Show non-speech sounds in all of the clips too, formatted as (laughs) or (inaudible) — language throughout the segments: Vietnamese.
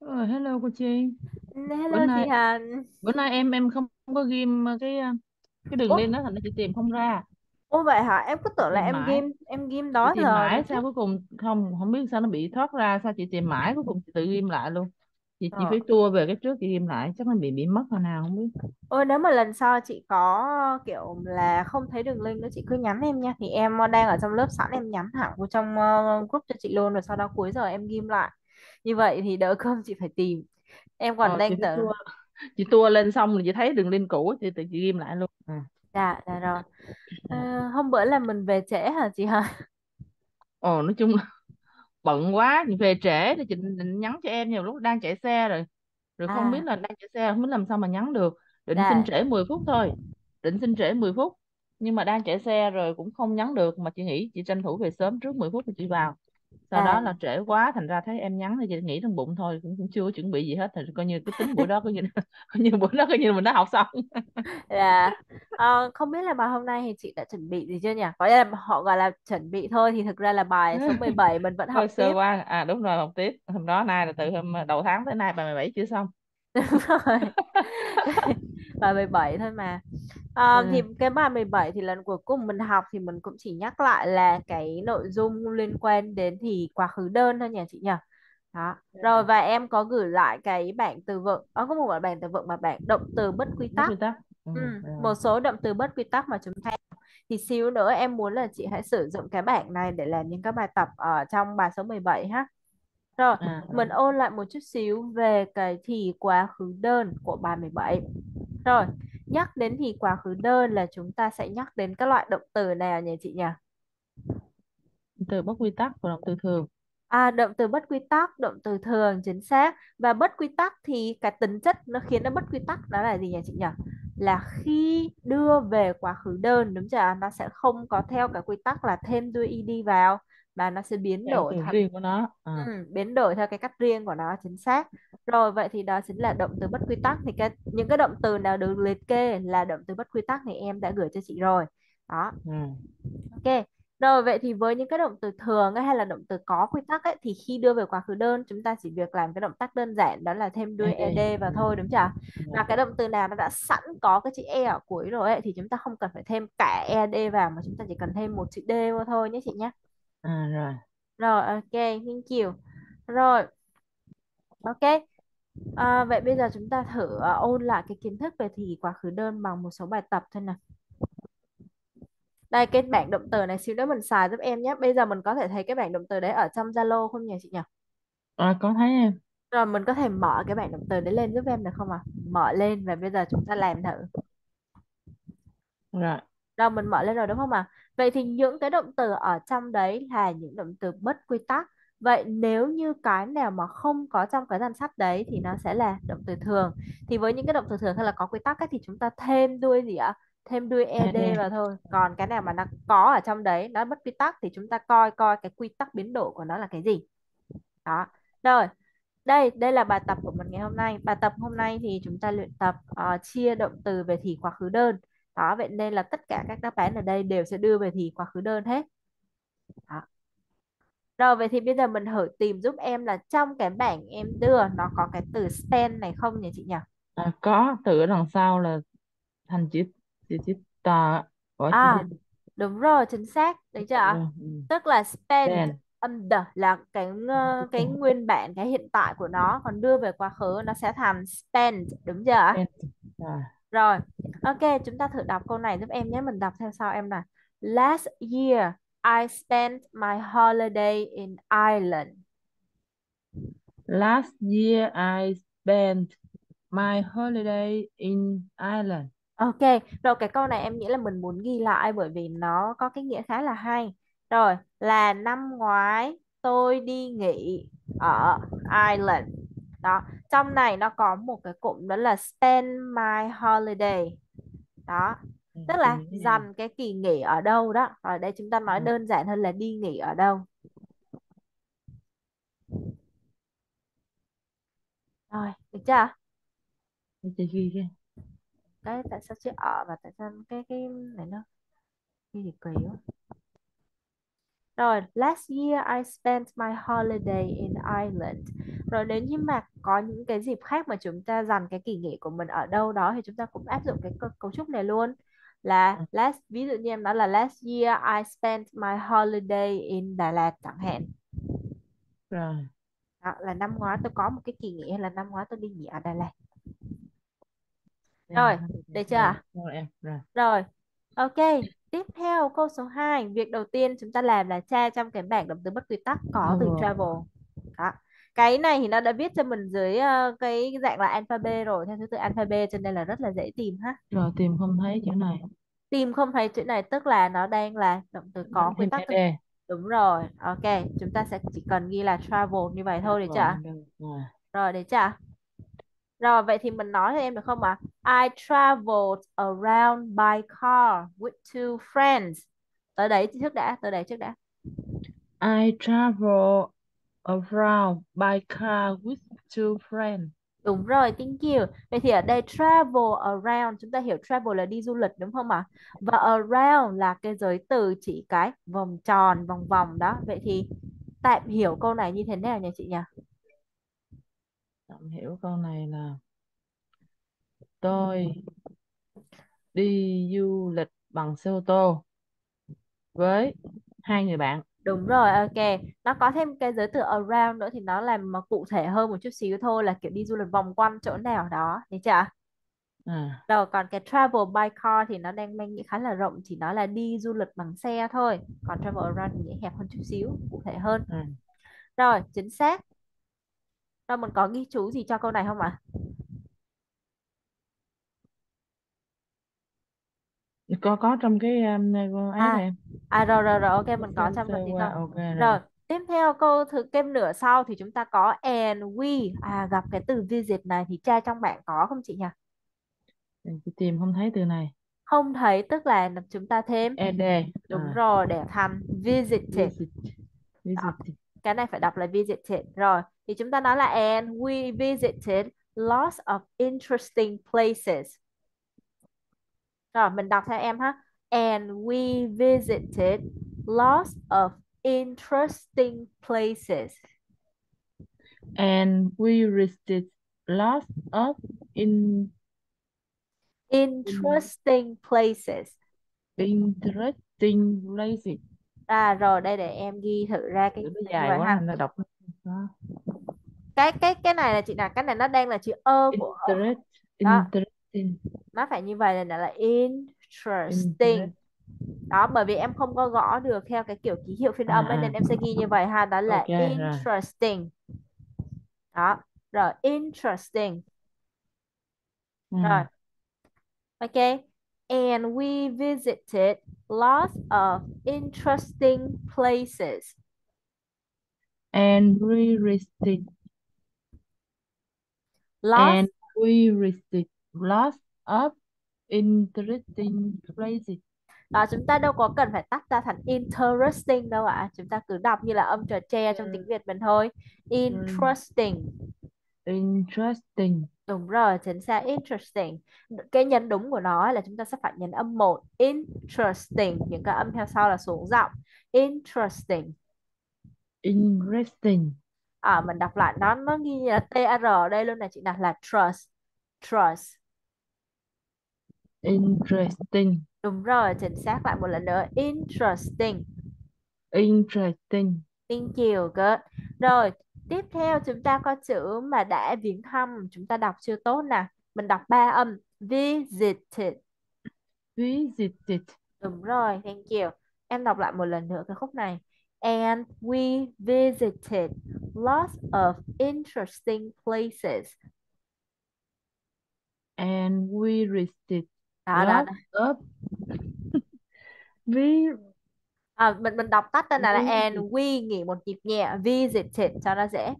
Ờ, hello cô Chi. Bữa Hello chị nay Hạnh. bữa nay em em không có ghim ờ, cái ờ, cái đường Ủa, link đó thành ra chị tìm không ra. ủa vậy hả? Em cứ Chị tưởng là tìm em mãi, ghim em ghim chị đó tìm rồi mãi chứ. sao cuối cùng không không biết sao nó bị thoát ra sao chị tìm mãi cuối cùng chị tự ghim lại luôn. Chị chị Ờ. phải tua về cái trước chị ghim lại chắc nó bị bị mất hồi nào không biết. Ôi nếu mà lần sau chị có kiểu là không thấy đường link nữa chị cứ nhắn em nha. Thì em đang ở trong lớp sẵn em nhắn thẳng vào trong ờ, group cho chị luôn rồi sau đó cuối giờ em ghim lại. Như vậy thì đỡ không (laughs) chị phải tìm. Em còn Ờ chị đang tưởng tua chị tua lên xong rồi chị thấy đường link cũ chị tự chị ghim lại luôn. À. dạ dạ rồi. Ờ, à. hôm bữa là mình về trễ hả chị hả? Ồ nói chung là (laughs) bận quá về trễ thì chị định nhắn cho em nhiều lúc đang chạy xe rồi rồi không biết À là đang chạy xe không biết làm sao mà nhắn được định xin dạ trễ 10 phút thôi định xin trễ 10 phút nhưng mà đang chạy xe rồi cũng không nhắn được mà chị nghĩ chị tranh thủ về sớm trước 10 phút thì chị vào sau đó là à trễ quá thành ra thấy em nhắn thì chị nghĩ trong bụng thôi cũng, cũng chưa chuẩn bị gì hết thì coi như cái tính buổi đó coi như (laughs) coi như buổi đó coi như mình đã học xong là ờ, không biết là bài hôm nay thì chị đã chuẩn bị gì chưa nhỉ? Có nghĩa là họ gọi là chuẩn bị thôi thì thực ra là bài số 17 mình vẫn (laughs) học thôi sơ tiếp. qua à đúng rồi học tiếp hôm đó nay là từ hôm đầu tháng tới nay bài 17 chưa xong (laughs) Đúng rồi. Bài 17 thôi mà. Thì ừ. cái bài 17 thì lần cuối cùng mình học thì mình cũng chỉ nhắc lại là cái nội dung liên quan đến thì quá khứ đơn thôi nhỉ chị nhỉ? Đó. Rồi và em có gửi lại cái bảng từ vựng, ờ có một bảng từ vựng mà bảng động từ bất quy bất tắc. quy tắc ừ. Ừ, rồi. một số động từ bất quy tắc mà chúng ta thì xíu nữa em muốn là chị hãy sử dụng cái bảng này để làm những cái bài tập ở trong bài số 17 ha. Rồi, À, rồi. mình ôn lại một chút xíu về cái thì quá khứ đơn của bài 17. Rồi, nhắc đến thì quá khứ đơn là chúng ta sẽ nhắc đến các loại động từ nào nhỉ chị nhỉ? từ bất quy tắc và động từ thường À, động từ bất quy tắc, động từ thường chính xác và bất quy tắc thì cái tính chất nó khiến nó bất quy tắc đó là gì nhỉ chị nhỉ? Là khi đưa về quá khứ đơn đúng chưa? Nó sẽ không có theo cái quy tắc là thêm đuôi ed vào mà nó sẽ biến theo đổi thành riêng của nó ừ, à, biến đổi theo cái cách riêng của nó chính xác. Rồi vậy thì đó chính là động từ bất quy tắc thì cái những cái động từ nào được liệt kê là động từ bất quy tắc thì em đã gửi cho chị rồi. Đó. ừ. Ok, rồi vậy thì với những cái động từ thường ấy, hay là động từ có quy tắc ấy, thì khi đưa về quá khứ đơn chúng ta chỉ việc làm cái động tác đơn giản đó là thêm đuôi ED vào ừ. thôi đúng chưa? Và Ừ. cái động từ nào nó đã sẵn có cái chữ e ở cuối rồi ấy, thì chúng ta không cần phải thêm cả ed vào mà chúng ta chỉ cần thêm một chữ d vào thôi nhé chị nhé. À, rồi Rồi ok, thank you. Rồi ok. À, vậy bây giờ chúng ta thử ờ, ôn lại cái kiến thức về thì quá khứ đơn bằng một số bài tập thôi nào. Đây cái bảng động từ này xíu nữa mình xài giúp em nhé. Bây giờ mình có thể thấy cái bảng động từ đấy ở trong Zalo không nhỉ chị nhỉ? à, có thấy em Rồi mình có thể mở cái bảng động từ đấy lên giúp em được không ạ? Mở lên và bây giờ chúng ta làm thử. rồi Rồi mình mở lên rồi đúng không ạ? Vậy thì những cái động từ ở trong đấy là những động từ bất quy tắc. Vậy nếu như cái nào mà không có trong cái danh sách đấy thì nó sẽ là động từ thường. Thì với những cái động từ thường hay là có quy tắc ấy, thì chúng ta thêm đuôi gì ạ? Thêm đuôi ed ED vào thôi. Còn cái nào mà nó có ở trong đấy, nó bất quy tắc thì chúng ta coi coi cái quy tắc biến đổi của nó là cái gì. Đó. Rồi, đây đây là bài tập của mình ngày hôm nay bài tập hôm nay thì chúng ta luyện tập ờ, chia động từ về thì quá khứ đơn đó vậy nên là tất cả các đáp án ở đây đều sẽ đưa về thì quá khứ đơn hết. Đó. rồi vậy thì bây giờ mình thử tìm giúp em là trong cái bảng em đưa nó có cái từ stand này không nhỉ chị nhỉ? À, có. Từ ở đằng sau là thành chữ chữ, chữ chữ à đúng rồi chính xác. Đấy chưa? Ừ. ạ ừ. tức là spend Pen under là cái cái nguyên bản cái hiện tại của nó còn đưa về quá khứ nó sẽ thành spend đúng chưa? Ạ rồi ok, chúng ta thử đọc câu này giúp em nhé. Mình đọc theo sau em nào. Last year, I spent my holiday in Ireland. last year I spent my holiday in Ireland Ok, rồi cái câu này em nghĩ là mình muốn ghi lại bởi vì nó có cái nghĩa khá là hay. Rồi, là năm ngoái tôi đi nghỉ ở Ireland. Đó, trong này nó có một cái cụm đó là spend my holiday. Đó, ừ. tức là dành cái kỳ nghỉ ở đâu đó. Ở đây chúng ta nói ừ. đơn giản hơn là đi nghỉ ở đâu. Rồi, được chưa? Cái tại sao chữ ở và tại sao cái cái này nó cái gì kỳ quá. Rồi, last year I spent my holiday in Ireland. Rồi nếu như mà có những cái dịp khác mà chúng ta dành cái kỳ nghỉ của mình ở đâu đó thì chúng ta cũng áp dụng cái cấu, cấu trúc này luôn. Là Ừ. last ví dụ như em nói là last year I spent my holiday in Đà Lạt chẳng hạn. rồi Đó, là năm ngoái tôi có một cái kỳ nghỉ hay là năm ngoái tôi đi nghỉ ở Đà Lạt. Rồi, được chưa rồi Rồi, ok. Tiếp theo câu số 2. Việc đầu tiên chúng ta làm là tra trong cái bảng động từ bất quy tắc có từ Travel. Đó. Cái này thì nó đã viết cho mình dưới ờ, cái dạng là alphabet rồi, theo thứ tự alphabet cho nên là rất là dễ tìm ha. rồi tìm không thấy chữ này Tìm không thấy chữ này tức là nó đang là động từ có quy tắc. thôi. Đúng rồi. Ok, chúng ta sẽ chỉ cần ghi là travel như vậy thôi được chưa ạ? rồi Rồi, được chưa? Rồi vậy thì mình nói cho em được không ạ? I traveled around by car with two friends. Tới đấy trước đã, tới đấy trước đã. I travel around by car with two friends Đúng rồi, thank you. Vậy thì ở đây travel around chúng ta hiểu travel là đi du lịch đúng không ạ? Và around là cái giới từ chỉ cái vòng tròn, vòng vòng đó. Vậy thì tạm hiểu câu này như thế nào nhỉ chị nhỉ? Hiểu câu này là tôi đi du lịch bằng xe ô tô với hai người bạn Đúng rồi, ok. Nó có thêm cái giới từ around nữa thì nó làm mà cụ thể hơn một chút xíu thôi là kiểu đi du lịch vòng quanh chỗ nào đó. Được chưa? à, Rồi còn cái travel by car thì nó đang mang nghĩa khá là rộng chỉ nói là đi du lịch bằng xe thôi. Còn travel around thì nghĩa hẹp hơn chút xíu, cụ thể hơn. à. Rồi, chính xác. Rồi mình có ghi chú gì cho câu này không ạ? có có trong cái um, ấy À, này à rồi rồi rồi ok mình có trong phần gì qua không? ok rồi Rồi, tiếp theo câu thứ kem nửa sau thì chúng ta có and we. À gặp cái từ visit này thì tra trong bảng có không chị nhỉ? Mình chỉ tìm không thấy từ này Không thấy tức là chúng ta thêm ed đúng à, rồi để thành visited. visit Đó, visit cái này phải đọc là visited. Rồi thì chúng ta nói là and we visited lots of interesting places. Rồi mình đọc theo em ha. And we visited lots of interesting places. And we visited lots of in interesting places. interesting places à rồi đây để em ghi thử ra cái chữ nó dài quá ha nó đọc cái cái cái này là chị nào cái này nó đang là chữ ơ của interest đó. interesting. Nó phải như vậy là là interesting. Interest. Đó bởi vì em không có gõ được theo cái kiểu ký hiệu phiên à, âm ấy, à. nên em sẽ ghi như vậy ha. Đó là ok rồi. interesting. Đó rồi interesting. Rồi. À. ok and we visited lots of interesting places. And we visited lots and we visited lots of interesting places. Đó chúng ta đâu có cần phải tách ra thành interesting đâu ạ. Chúng ta cứ đọc như là âm trò tre trong tiếng Việt mình thôi. Interesting. Interesting Đúng rồi, chính xác interesting. Cái nhấn đúng của nó là chúng ta sẽ phải nhấn âm một interesting, những cái âm theo sau là xuống giọng. Interesting. interesting À mình đọc lại nó nó ghi là TR ở đây luôn này chị đặt là trust. Trust. interesting Đúng rồi, chính xác lại một lần nữa. Interesting. interesting Thank you, good. Rồi, tiếp theo chúng ta có chữ mà đã viếng thăm, chúng ta đọc chưa tốt nè. Mình đọc ba âm. Visited. visited Đúng rồi, thank you. Em đọc lại một lần nữa cái khúc này. And we visited lots of interesting places. and we visited Đó, lots đó. of (laughs) vi À, mình mình đọc tắt tên là, là and we nghỉ một nhịp nhẹ visited cho nó dễ.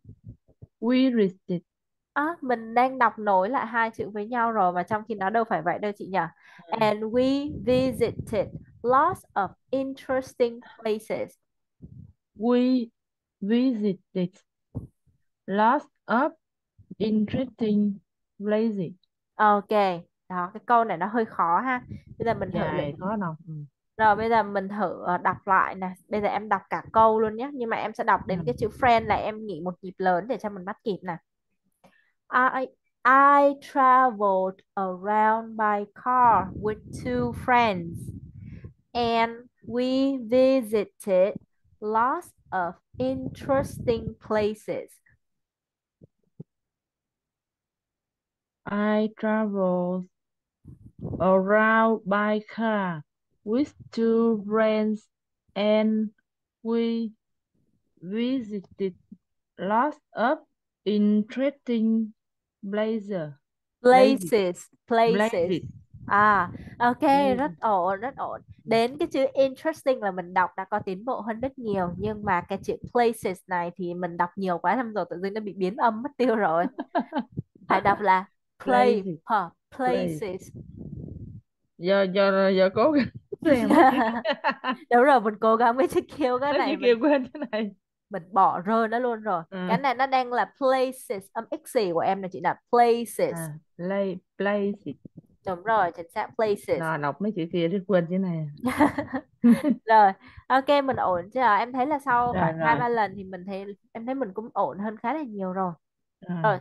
we visited À, mình đang đọc nối lại hai chữ với nhau rồi mà trong khi nó đâu phải vậy đâu chị nhỉ? And we visited lots of interesting places. we visited lots of interesting places Ok, đó cái câu này nó hơi khó ha. Bây giờ mình thử luyện khó đâu ừ. Rồi bây giờ mình thử ờ, đọc lại nè. Bây giờ em đọc cả câu luôn nhé. Nhưng mà em sẽ đọc ừ. đến cái chữ friend là em nghỉ một nhịp lớn để cho mình bắt kịp nè. I I traveled around by car with two friends and we visited lots of interesting places. I travel around by car with two friends and we visited lots of interesting places. Places. Places, places. À, ok, rất Places. ổn, rất ổn. Đến cái chữ interesting là mình đọc đã có tiến bộ hơn rất nhiều. Nhưng mà cái chữ places này thì mình đọc nhiều quá năm rồi tự dưng nó bị biến âm mất tiêu rồi. (laughs) Phải đọc là play, Places. Places. places. Giờ giờ giờ cố gắng chữ (laughs) (laughs) Đúng rồi, mình cố gắng chữ kêu cái này mình quên cái này. mình bỏ rơi nó luôn rồi. À, Cái này nó đang là places, âm x của em là chỉ là places. à, play places. Đúng rồi, chính xác places. Rồi đọc mấy chữ kia rất quên chữ này. (laughs) Rồi, ok mình ổn chưa? Em thấy là sau Rồi khoảng hai rồi. ba lần thì mình thấy em thấy mình cũng ổn hơn khá là nhiều rồi. Rồi. Rồi,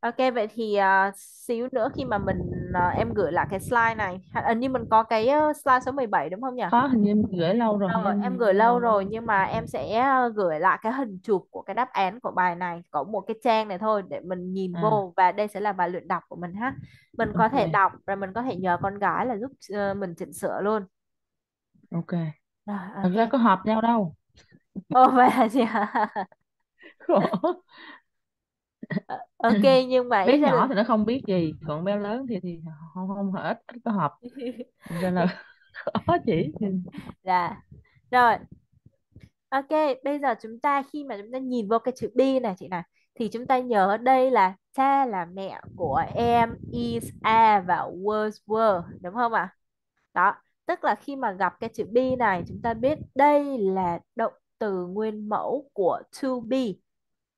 ok vậy thì à, xíu nữa khi mà mình à, em gửi lại cái slide này, hình như mình có cái ờ, slide số 17 đúng không nhỉ? Khó hình như em gửi lâu rồi, Rồi, em em gửi lâu rồi. nhưng mà em sẽ ờ, gửi lại cái hình chụp của cái đáp án của bài này có một cái trang này thôi để mình nhìn À, vô và đây sẽ là bài luyện đọc của mình ha. Mình có thể đọc rồi mình có thể nhờ con gái là giúp ờ, mình chỉnh sửa luôn. ok. Rồi, Thật ra có hợp nhau đâu. Ồ vậy hả chị? (laughs) Khổ. Ờ, Ok (laughs) nhưng mà Bé ra là nhỏ thì nó không biết gì, còn bé lớn thì thì không không ít, ít có hợp. Ra là (laughs) (laughs) khó chỉ. là rồi. Ok bây giờ chúng ta khi mà chúng ta nhìn vô cái chữ B này chị này thì chúng ta nhớ đây là cha là mẹ của em is a và was were đúng không ạ? Đó. Tức là khi mà gặp cái chữ be này chúng ta biết đây là động từ nguyên mẫu của to be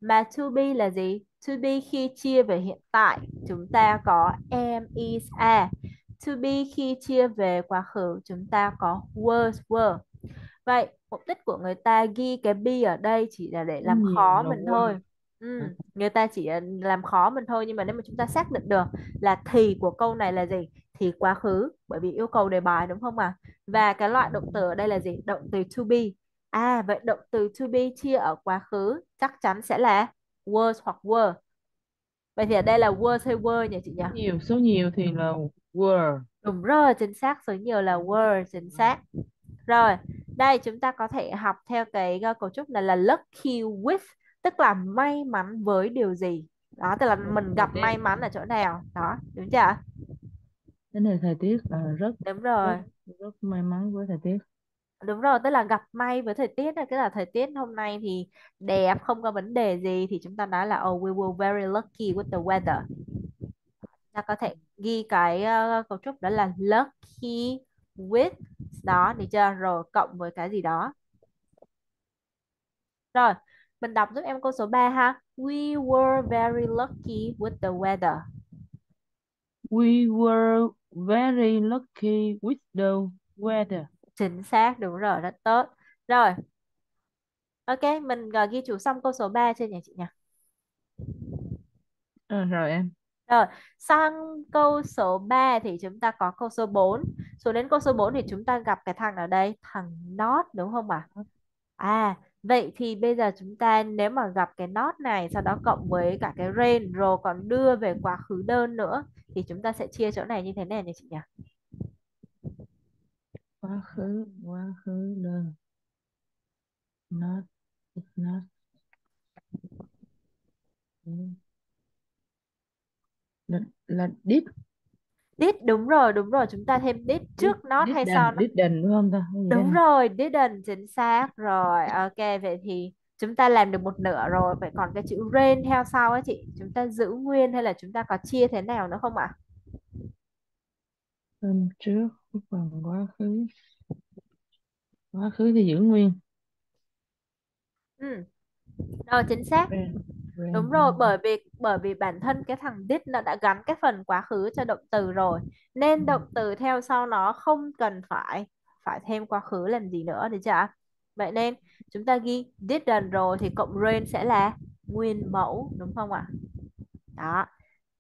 mà to be là gì to be khi chia về hiện tại chúng ta có am is a. To be khi chia về quá khứ chúng ta có was were. Vậy mục đích của người ta ghi cái be ở đây chỉ là để làm khó mình thôi. Ừ, người ta chỉ làm khó mình thôi nhưng mà nếu mà chúng ta xác định được là thì của câu này là gì? Thì quá khứ bởi vì yêu cầu đề bài đúng không ạ? Và cái loại động từ ở đây là gì? Động từ to be. À vậy động từ to be chia ở quá khứ chắc chắn sẽ là was hoặc were. Vậy thì ở đây là was hay were nhỉ chị nhỉ? Nhiều số nhiều thì là were. đúng rồi chính xác số nhiều là were chính xác. Rồi đây chúng ta có thể học theo cái uh, cấu trúc này là lucky with tức là may mắn với điều gì? Đó tức là mình Thời gặp may mắn ở chỗ nào? Đó đúng chưa? Cái này thời tiết là rất đúng rất rồi rất may mắn với thời tiết. Đúng rồi, tức là gặp may với thời tiết này, cái là thời tiết hôm nay thì đẹp, không có vấn đề gì thì chúng ta nói là oh we were very lucky with the weather. Ta có thể ghi cái uh, cấu trúc đó là lucky with đó, được chưa? Rồi cộng với cái gì đó. Rồi, mình đọc giúp em câu số 3 ha. We were very lucky with the weather. We were very lucky with the weather. Chính xác, đúng rồi, rất tốt. Rồi, ok, mình ờ, ghi chú xong câu số 3 chưa nhỉ chị nhỉ? À, rồi em. Rồi, sang câu số 3 thì chúng ta có câu số 4. Xuống đến câu số 4 thì chúng ta gặp cái thằng ở đây, thằng not đúng không ạ? À, vậy thì bây giờ chúng ta nếu mà gặp cái not này sau đó cộng với cả cái rain rồi còn đưa về quá khứ đơn nữa thì chúng ta sẽ chia chỗ này như thế này nhỉ chị nhỉ? Quá khứ, quá khứ đơn. Not, it's not. Là, là did, Did đúng rồi, đúng rồi, chúng ta thêm did did, trước not hay sau didn't, didn't đúng không ta? Đúng đây? rồi, didn't chính xác rồi. Ok, vậy thì chúng ta làm được một nửa rồi. Vậy còn cái chữ rain theo sau á chị, chúng ta giữ nguyên hay là chúng ta có chia thế nào nữa không ạ? Hôm trước, phần quá khứ. Quá khứ thì giữ nguyên. Ừ, rồi chính xác. Ran, Đúng rồi, bởi vì bởi vì bản thân cái thằng did nó đã gắn cái phần quá khứ cho động từ rồi. Nên động từ theo sau nó không cần phải phải thêm quá khứ làm gì nữa được chưa vậy nên chúng ta ghi didn't rồi thì cộng rain sẽ là nguyên mẫu đúng không ạ đó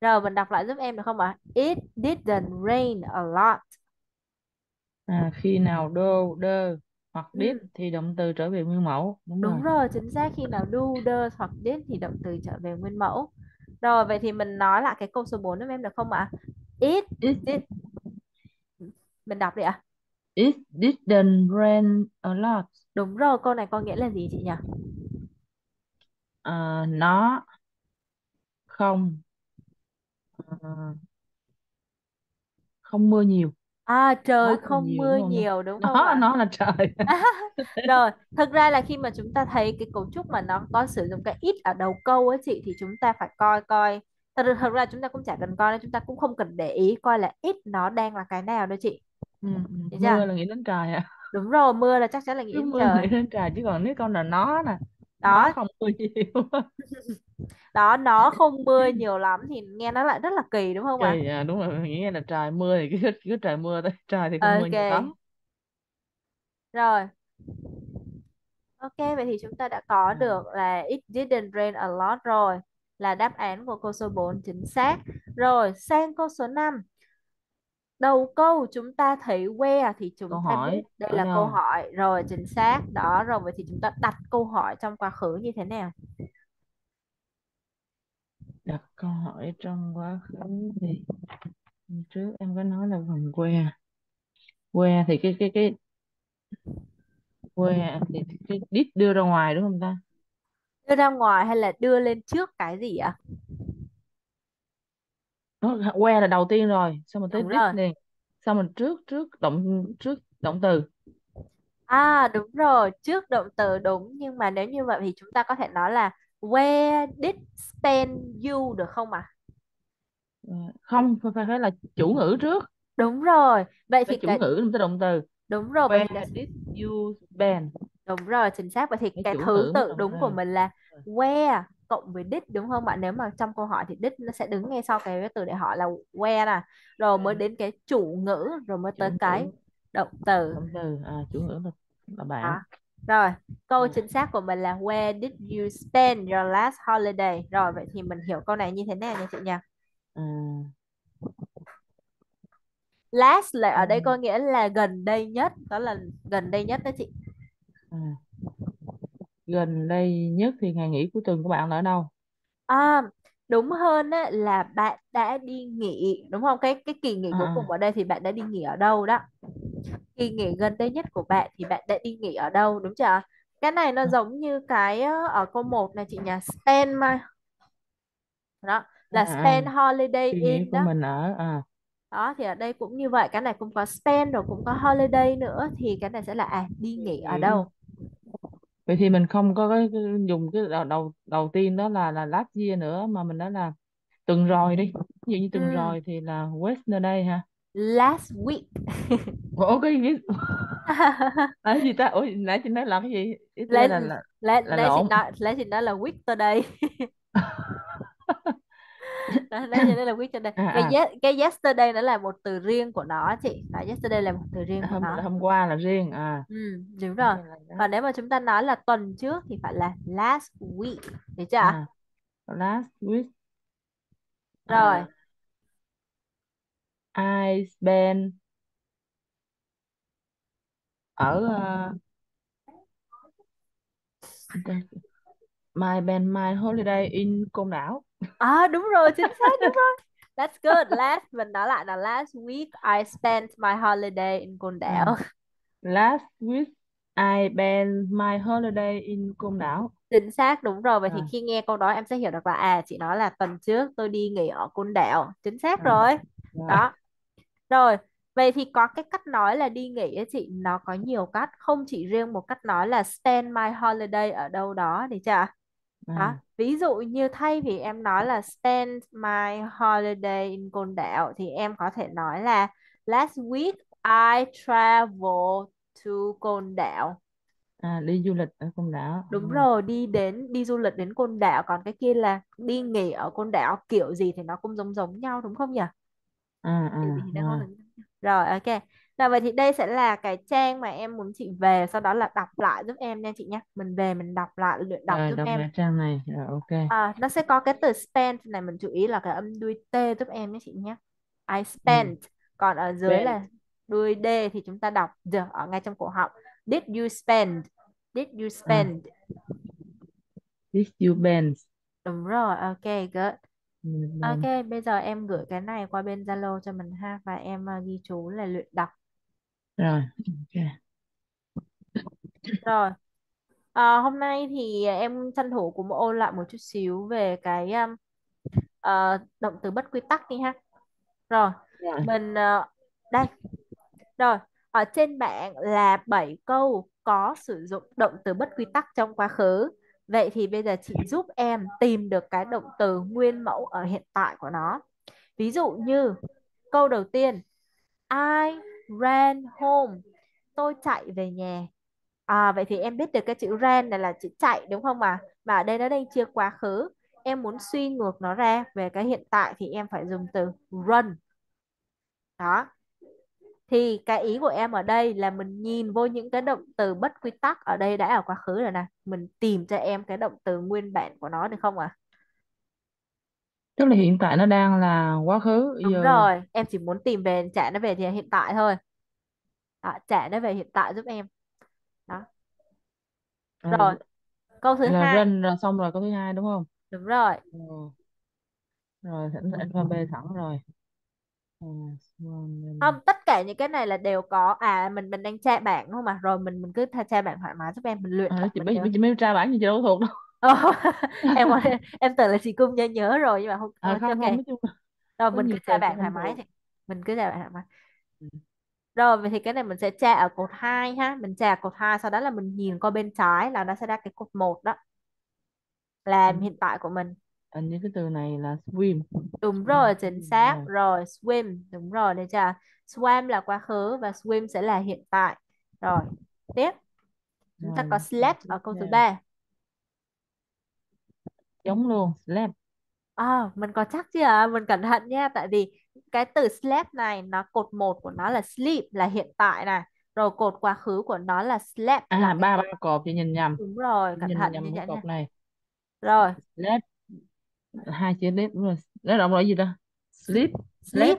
rồi mình đọc lại giúp em được không ạ it didn't rain a lot à, khi nào đô đơ hoặc ừ. thì động từ trở về nguyên mẫu đúng rồi Đúng rồi, chính xác khi nào do, does hoặc did thì động từ trở về nguyên mẫu. Rồi vậy thì mình nói lại cái câu số 4 giúp em được không ạ? It it did mình đọc đi ạ. it didn't rain a lot Đúng rồi, câu này có nghĩa là gì chị nhỉ? à, nó không à, không mưa nhiều À trời là không nhiều mưa đúng không nhiều đúng không nó ạ? nó là trời (laughs) Rồi, thực ra là khi mà chúng ta thấy cái cấu trúc mà nó có sử dụng cái ít ở đầu câu ấy chị thì chúng ta phải coi coi thật, ra- thật ra chúng ta cũng chả cần coi đâu, chúng ta cũng không cần để ý coi là ít nó đang là cái nào đâu chị. ừ, ừ. Chưa? mưa là nghĩ đến trời à Đúng rồi, mưa là chắc chắn là nghĩ cứ đến mưa trời. nghĩ đến trời chứ còn nếu con là nó nè nó Đó, không mưa nhiều (laughs) đó nó không mưa nhiều lắm thì nghe nó lại rất là kỳ đúng không ạ? À, đúng rồi nghĩ là trời mưa thì cứ cứ trời mưa thôi (laughs) trời thì không mưa nhiều lắm. Rồi. Ok vậy thì chúng ta đã có à, được là it didn't rain a lot rồi là đáp án của câu số 4 chính xác. Rồi sang câu số 5 đầu câu chúng ta thấy where thì câu chúng ta biết hỏi đây ở là câu đâu hỏi. Rồi chính xác. Đó rồi vậy thì chúng ta đặt câu hỏi trong quá khứ như thế nào đặt câu hỏi trong quá khứ thì trước em có nói là phần que. Que thì cái cái cái que thì cái đít đưa ra ngoài đúng không ta? Đưa ra ngoài hay là đưa lên trước cái gì ạ? Nó que là đầu tiên rồi xong rồi tới đúng đít rồi. liền. Xong rồi trước trước động trước động từ. À đúng rồi, trước động từ đúng nhưng mà nếu như vậy thì chúng ta có thể nói là Where did spend you được không ạ? Ờ, không phải phải là chủ ngữ trước Đúng rồi. Vậy thì phải chủ cái ngữ làm động từ đúng rồi, thì where did you spend đúng rồi, chính xác. Vậy thì cái cái thứ tự đúng của từ mình là where cộng với did đúng không ạ? Nếu mà trong câu hỏi thì did nó sẽ đứng ngay sau cái từ để hỏi là where nè, rồi mới Ừ, đến cái chủ ngữ rồi mới tới chủ cái ngữ động từ. động từ à chủ ngữ là là bạn Đó. Rồi, câu à, chính xác của mình là Where did you spend your last holiday? Rồi, vậy thì mình hiểu câu này như thế nào nha chị nhỉ? à, Last là ở đây có ừ, nghĩa là gần đây nhất, đó là gần đây nhất đó chị. à, gần đây nhất thì ngày nghỉ cuối tuần của bạn là ở đâu À, đúng hơn á, là bạn đã đi nghỉ, đúng không? Cái cái kỳ nghỉ à, cuối cùng à, ở đây thì bạn đã đi nghỉ ở đâu đó? Kỳ nghỉ gần đây nhất của bạn thì bạn đã đi nghỉ ở đâu, đúng chưa? Cái này nó à, giống như cái ở câu một này chị nhỉ? Spend my đó à, là à. spend holiday in của đó. mình ở à Đó thì ở đây cũng như vậy, cái này cũng có spend rồi cũng có holiday nữa thì cái này sẽ là à đi nghỉ ở đâu. Vậy thì mình không có cái, cái dùng cái đầu đầu đầu tiên đó là là last year nữa mà mình nói là tuần rồi đi. Ví dụ như tuần Ừ, rồi thì là Wednesday ha last week. ủa cái gì (laughs) nói gì ta ủa nãy chị nói là cái gì? Yesterday Lấy là là lấy là lấy chị lộn. nói lấy chị nói là week today. (laughs) Đó, chị nói là today. à Cái à yes, cái yesterday nó là một từ riêng của nó chị. Đó, yesterday là một từ riêng của hôm nó. hôm qua là riêng à Ừ, đúng rồi. Còn last nếu mà chúng ta nói là tuần trước thì phải là last week. Được chưa? à last week Rồi, à, I spent ở uh, my band my holiday in Côn Đảo À đúng rồi, chính xác đúng rồi. That's good. Last mình nói lại là last week I spent my holiday in Côn à, Đảo. last week I spent my holiday in Côn Đảo Chính xác đúng rồi. Vậy thì à, khi nghe câu đó em sẽ hiểu được là à chị nói là tuần trước tôi đi nghỉ ở Côn Đảo. Chính xác à, rồi. rồi Đó. Rồi, vậy thì có cái cách nói là đi nghỉ ấy chị, nó có nhiều cách, không chỉ riêng một cách nói là spend my holiday ở đâu đó để chưa? Đó, à, ví dụ như thay vì em nói là spend my holiday in Côn Đảo thì em có thể nói là last week I traveled to Côn Đảo. à, đi du lịch ở Côn Đảo Đúng rồi, đi đến đi du lịch đến Côn Đảo, còn cái kia là đi nghỉ ở Côn Đảo kiểu gì thì nó cũng giống giống nhau đúng không nhỉ? à, gì à, giống nhau. Rồi, ok. Rồi vậy thì đây sẽ là cái trang mà em muốn chị về sau đó là đọc lại giúp em nha chị nhé. Mình về mình đọc lại luyện đọc rồi giúp đọc em. lại trang này rồi ok À, nó sẽ có cái từ spend này mình chú ý là cái âm đuôi T giúp em nhé chị nhé. I ừ. spent. Còn ở dưới là đuôi D thì chúng ta đọc the ở ngay trong cổ họng. Did you spend? Did you à, spend? this you Ben Đúng rồi, ok, good. Ok, bây giờ em gửi cái này qua bên Zalo cho mình ha và em ờ, ghi chú là luyện đọc. Rồi ok Rồi, à, hôm nay thì em tranh thủ cũng ôn lại một chút xíu về cái um, ờ, động từ bất quy tắc đi ha. Rồi, rồi mình ờ, đây. Rồi, ở trên bảng là 7 câu có sử dụng động từ bất quy tắc trong quá khứ. Vậy thì bây giờ chị giúp em tìm được cái động từ nguyên mẫu ở hiện tại của nó. Ví dụ như câu đầu tiên, I ran home. Tôi chạy về nhà. À, vậy thì em biết được cái chữ ran này là chữ chạy đúng không à? Mà ở đây nó đang chia quá khứ. Em muốn suy ngược nó ra về cái hiện tại thì em phải dùng từ run. Đó. Thì cái ý của em ở đây là mình nhìn vô những cái động từ bất quy tắc ở đây đã ở quá khứ rồi nè. Mình tìm cho em cái động từ nguyên bản của nó được không ạ? Tức là hiện tại nó đang là quá khứ Đúng giờ rồi, em chỉ muốn tìm về trả nó về thì hiện tại thôi. Đó, trả nó về hiện tại giúp em. Đó. à, Rồi, câu thứ là hai. run rồi xong rồi câu thứ hai đúng không Đúng rồi. ừ. rồi thỉnh alphabet thẳng rồi à, Không, run. tất cả những cái này là đều có à mình mình đang tra bảng đúng không mà rồi mình mình cứ tha tra bảng thoải mái giúp em mình luyện à, tập chị mình biết nhớ. chị mới tra bản gì chị đâu có thuộc đâu Ồ, (laughs) em em tưởng là chị cung nhớ nhớ rồi nhưng mà không à, thôi không ok. không nói chung là Rồi có mình cứ nhiều tra từ bảng thoải không mái thuộc chị. Mình cứ tra bảng thoải mái. ừ. Rồi vậy thì cái này mình sẽ tra ở cột 2 ha, mình tra cột 2 sau đó là mình nhìn qua bên trái là nó sẽ ra cái cột một đó là hình, hiện tại của mình. hình như cái từ này là swim Đúng rồi, chính xác. rồi Rồi, swim. Đúng rồi, được chưa? Swam là quá khứ và swim sẽ là hiện tại. Rồi, tiếp. Chúng ta có rồi slept ở câu thứ ba. Giống luôn slap À, mình có chắc chưa? Mình cẩn thận nha. Tại vì cái từ slept này, nó cột một của nó là sleep, là hiện tại này. Rồi cột quá khứ của nó là slept, là à cái ba ba cột. chị nhìn nhầm Đúng rồi, chị cẩn nhìn thận như nhầm cái vậy nha. cột này Rồi, slap hai chữ sleep đúng rồi nó động là gì ta sleep sleep. sleep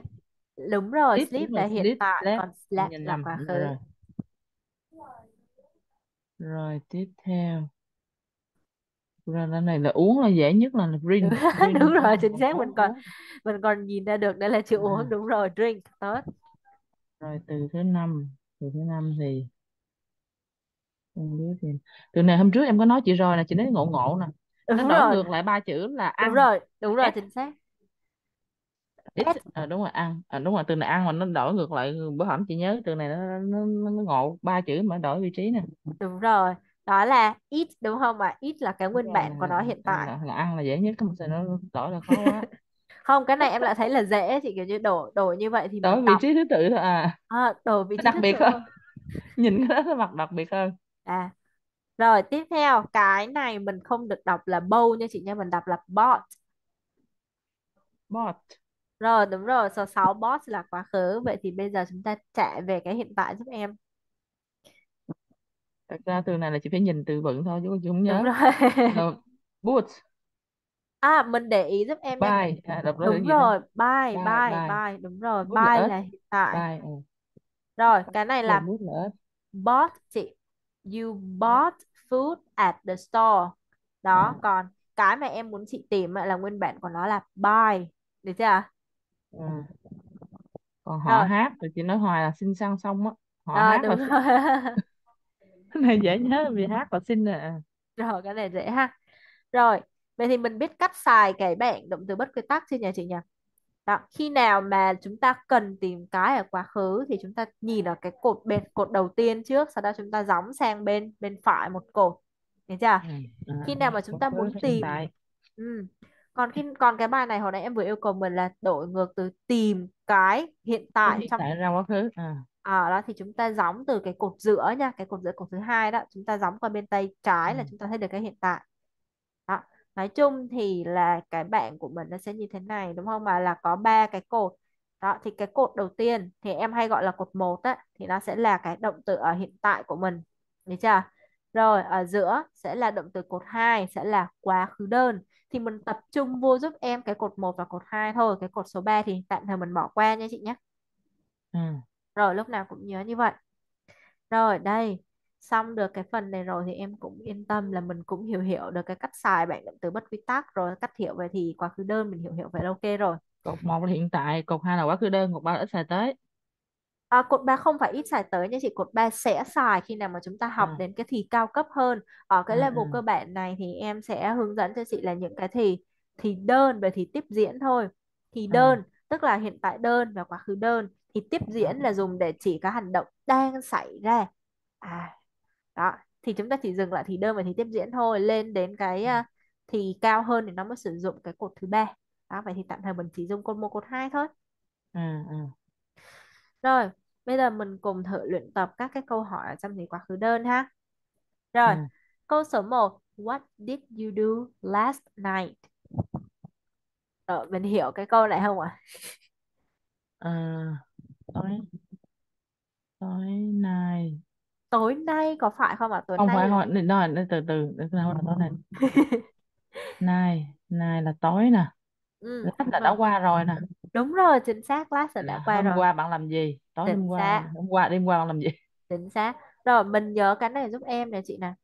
Đúng rồi, sleep sleep đúng rồi là hiện sleep tại, sleep còn chị slept nhìn là nhầm quá rồi khứ. rồi rồi tiếp theo ra cái này là uống là dễ nhất là, drink drink (laughs) đúng rồi chính xác mình còn mình còn nhìn ra được đây là chữ uống à, đúng rồi drink tốt. Rồi từ thứ năm từ thứ năm thì không biết thì từ này hôm trước em có nói chị rồi là chị nói ngộ ngộ nè. Nó đúng đổi rồi. ngược lại ba chữ là đúng ăn. rồi đúng rồi chính xác. S à, đúng rồi ăn. À, đúng rồi từ này ăn mà nó đổi ngược lại bữa hổm chị nhớ từ này nó nó, nó, nó ngộ ba chữ mà đổi vị trí nè. Đúng rồi đó là eat đúng không ạ? Eat là cái nguyên bản của nó hiện là, tại. là, là ăn là dễ nhất không sao nó (laughs) đổi là khó quá. Không cái này em lại thấy là dễ chị kiểu như đổi đổi như vậy thì mình đổi vị đọc. trí thứ tự thôi à. À, đổi vị trí đặc thứ biệt tự. hơn. (laughs) Nhìn cái đó nó mặt đặc biệt hơn. À rồi tiếp theo cái này mình không được đọc là bow nha chị nha mình đọc là bought bot. Rồi đúng rồi số 6 bought là quá khứ. Vậy thì bây giờ chúng ta trả về cái hiện tại giúp em thật ra từ này là chị phải nhìn từ vựng thôi chứ chị không đúng nhớ rồi rồi boot À mình để ý giúp em nha. buy à, đọc đó là Đúng gì đó rồi, buy, buy buy, buy buy, đúng rồi, boot là buy ếch là hiện tại. buy ừ. Rồi, cái này là là ếch bought chị. You bought food at the store. Đó, à, còn cái mà em muốn chị tìm á là nguyên bản của nó là buy. Được chưa? à. còn họ Rồi, hát thì chị nói hoài là xin sang xong á họ rồi hát là đúng rồi. (laughs) (laughs) này dễ nhớ vì hát là xin à Rồi, cái này dễ ha. Rồi, vậy thì mình biết cách xài cái bảng động từ bất quy tắc chưa nhỉ chị nhỉ? Đó, khi nào mà chúng ta cần tìm cái ở quá khứ thì chúng ta nhìn ở cái cột bên cột đầu tiên trước, sau đó chúng ta gióng sang bên bên phải một cột. Được chưa? ừ. à, Khi nào mà chúng ta muốn tìm ừ. Còn khi còn cái bài này hồi nãy em vừa yêu cầu mình là đổi ngược từ tìm cái hiện tại trong ra quá khứ à à, đó thì chúng ta gióng từ cái cột giữa nha, cái cột giữa cột thứ hai đó, chúng ta gióng qua bên tay ừ. trái là chúng ta thấy được cái hiện tại. Đó. Nói chung thì là cái bảng của mình nó sẽ như thế này đúng không? Mà là có ba cái cột đó thì cái cột đầu tiên thì em hay gọi là cột một á thì nó sẽ là cái động từ ở hiện tại của mình được chưa rồi ở giữa sẽ là động từ cột 2 sẽ là quá khứ đơn thì mình tập trung vô giúp em cái cột một và cột 2 thôi cái cột số 3 thì tạm thời mình bỏ qua nha chị nhé ừ. Rồi lúc nào cũng nhớ như vậy. Rồi đây. Xong được cái phần này rồi thì em cũng yên tâm là mình cũng hiểu hiểu được cái cách xài bạn động từ bất quy tắc rồi cách hiểu về thì quá khứ đơn mình hiểu hiểu vậy là ok rồi. Cột một là hiện tại cột hai là quá khứ đơn cột ba là ít xài tới. À, cột 3 không phải ít xài tới nha chị. Cột 3 sẽ xài khi nào mà chúng ta học à, đến cái thì cao cấp hơn. Ở cái à, level à, cơ bản này thì em sẽ hướng dẫn cho chị là những cái thì thì đơn và thì tiếp diễn thôi. Thì à, đơn tức là hiện tại đơn và quá khứ đơn thì tiếp diễn là dùng để chỉ các hành động đang xảy ra à đó thì chúng ta chỉ dừng lại thì đơn và thì tiếp diễn thôi lên đến cái à, thì cao hơn thì nó mới sử dụng cái cột thứ ba đó vậy thì tạm thời mình chỉ dùng cột một cột hai thôi à, à, Rồi, bây giờ mình cùng thử luyện tập các cái câu hỏi ở trong thì quá khứ đơn ha. Rồi, à, câu số một What did you do last night? Rồi, mình hiểu cái câu này không ạ? à, tối tối nay Tối nay có phải không ạ? Tối không nay phải thôi để nói để từ từ để nói là tối nay (laughs) nay nay là tối nè Ừ, lát đúng là rồi. đã qua rồi nè Đúng rồi, chính xác. Last là đã là qua hôm rồi. qua bạn làm gì tối hôm Chính qua xác, hôm qua đêm qua bạn làm gì chính xác. Rồi, mình nhớ cái này giúp em nè chị nè.